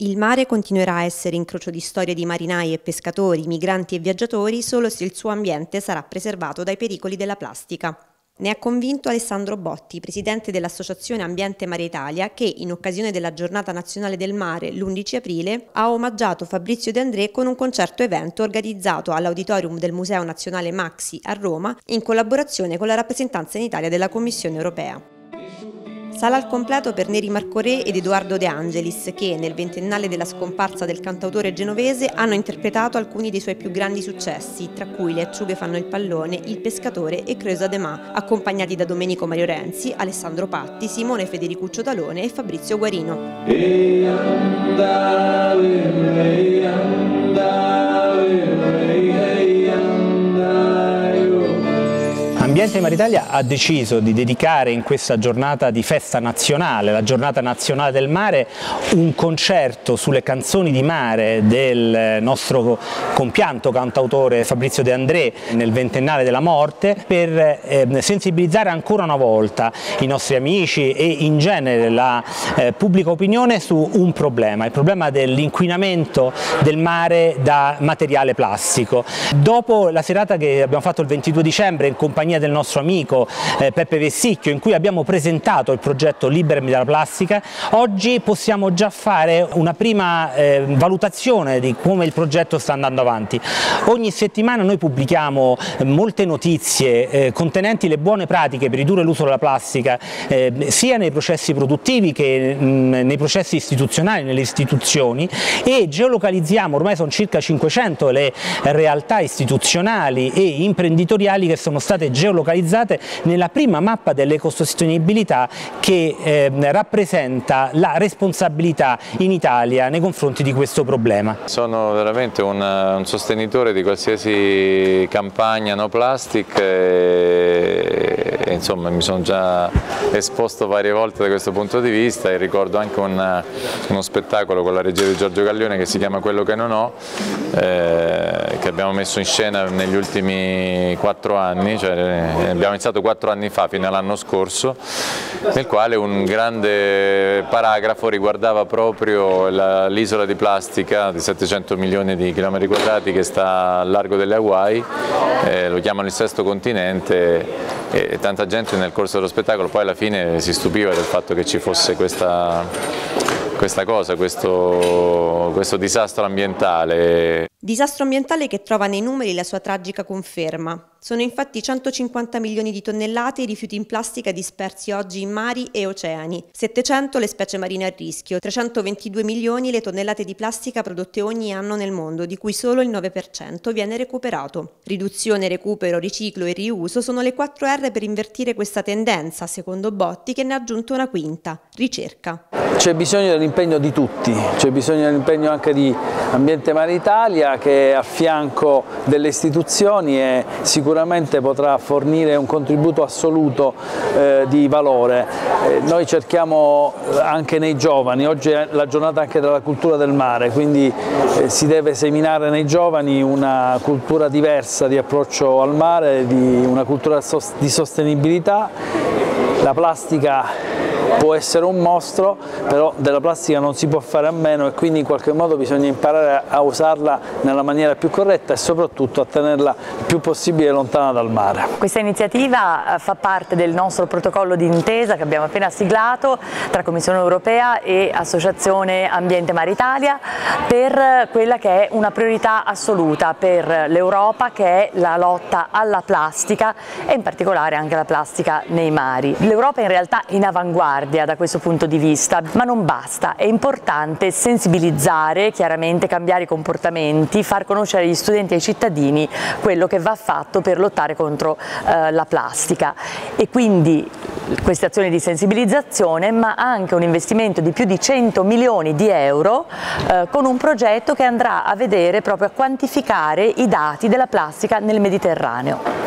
Il mare continuerà a essere incrocio di storie di marinai e pescatori, migranti e viaggiatori solo se il suo ambiente sarà preservato dai pericoli della plastica. Ne ha convinto Alessandro Botti, presidente dell'Associazione Ambiente Mare Italia, che in occasione della Giornata Nazionale del Mare l'11 aprile ha omaggiato Fabrizio De André con un concerto evento organizzato all'Auditorium del Museo Nazionale Maxi a Roma in collaborazione con la rappresentanza in Italia della Commissione europea. Sala al completo per Neri Marcoré ed Edoardo De Angelis che, nel ventennale della scomparsa del cantautore genovese, hanno interpretato alcuni dei suoi più grandi successi, tra cui Le acciughe fanno il pallone, Il pescatore e Creusa de Ma, accompagnati da Domenico Mario Renzi, Alessandro Patti, Simone Federicuccio Talone e Fabrizio Guarino. E andare, e andare. Ambiente Maritalia ha deciso di dedicare in questa giornata di festa nazionale, la giornata nazionale del mare, un concerto sulle canzoni di mare del nostro compianto cantautore Fabrizio De André nel ventennale della morte per eh, sensibilizzare ancora una volta i nostri amici e in genere la eh, pubblica opinione su un problema, il problema dell'inquinamento del mare da materiale plastico. Dopo la serata che abbiamo fatto il 22 dicembre in compagnia del del nostro amico eh, Peppe Vessicchio in cui abbiamo presentato il progetto Liberami dalla plastica, oggi possiamo già fare una prima eh, valutazione di come il progetto sta andando avanti. Ogni settimana noi pubblichiamo eh, molte notizie eh, contenenti le buone pratiche per ridurre l'uso della plastica eh, sia nei processi produttivi che mh, mm, nei processi istituzionali, nelle istituzioni e geolocalizziamo, ormai sono circa 500 le realtà istituzionali e imprenditoriali che sono state geolocalizzate geolocalizzate nella prima mappa dell'ecosostenibilità che eh, rappresenta la responsabilità in Italia nei confronti di questo problema. Sono veramente un, un sostenitore di qualsiasi campagna no plastic e, e, insomma mi sono già esposto varie volte da questo punto di vista e ricordo anche un, uno spettacolo con la regia di Giorgio Gaglione che si chiama Quello che non ho eh, che abbiamo messo in scena negli ultimi quattro anni, cioè eh, abbiamo iniziato quattro anni fa fino all'anno scorso, nel quale un grande paragrafo riguardava proprio l'isola di plastica di 700 milioni di chilometri quadrati che sta al largo delle Hawaii, eh, lo chiamano il sesto continente e tanta gente nel corso dello spettacolo poi alla fine si stupiva del fatto che ci fosse questa, questa cosa, questo, questo disastro ambientale. Disastro ambientale che trova nei numeri la sua tragica conferma. Sono infatti 150 milioni di tonnellate i rifiuti in plastica dispersi oggi in mari e oceani, 700 le specie marine a rischio, 322 milioni le tonnellate di plastica prodotte ogni anno nel mondo, di cui solo il 9% viene recuperato. Riduzione, recupero, riciclo e riuso sono le 4 R per invertire questa tendenza, secondo Botti, che ne ha aggiunto una quinta, ricerca. C'è bisogno dell'impegno di tutti, c'è bisogno dell'impegno anche di Ambiente Mare Italia che è a fianco delle istituzioni e sicuramente sicuramente potrà fornire un contributo assoluto eh, di valore. Eh, noi cerchiamo eh, anche nei giovani, oggi è la giornata anche della cultura del mare, quindi eh, si deve seminare nei giovani una cultura diversa di approccio al mare, di una cultura di sostenibilità. La plastica può essere un mostro, però della plastica non si può fare a meno e quindi in qualche modo bisogna imparare a usarla nella maniera più corretta e soprattutto a tenerla il più possibile lontana dal mare. Questa iniziativa eh, fa parte del nostro protocollo di intesa che abbiamo appena siglato tra Commissione Europea e Associazione Ambiente Mare Italia per quella che è una priorità assoluta per l'Europa che è la lotta alla plastica e in particolare anche la plastica nei mari. L'Europa in realtà è in avanguardia avanguardia da questo punto di vista, ma non basta, è importante sensibilizzare, chiaramente cambiare i comportamenti, far conoscere agli studenti e ai cittadini quello che va fatto per lottare contro eh, la plastica e quindi queste azioni di sensibilizzazione ma anche un investimento di più di 100 milioni di euro eh, con un progetto che andrà a vedere proprio a quantificare i dati della plastica nel Mediterraneo.